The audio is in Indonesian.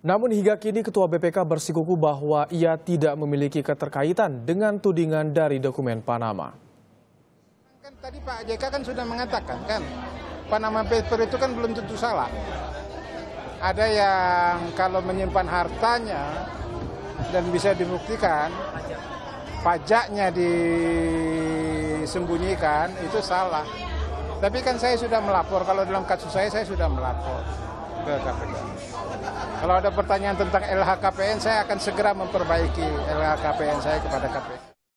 Namun hingga kini Ketua BPK bersikuku bahwa ia tidak memiliki keterkaitan dengan tudingan dari dokumen Panama. Kan tadi Pak JK kan sudah mengatakan kan, Panama Paper itu kan belum tentu salah. Ada yang kalau menyimpan hartanya dan bisa dibuktikan pajaknya disembunyikan itu salah. Tapi kan saya sudah melapor, kalau dalam kasus saya saya sudah melapor ke KPK. Kalau ada pertanyaan tentang LHKPN, saya akan segera memperbaiki LHKPN saya kepada KPK.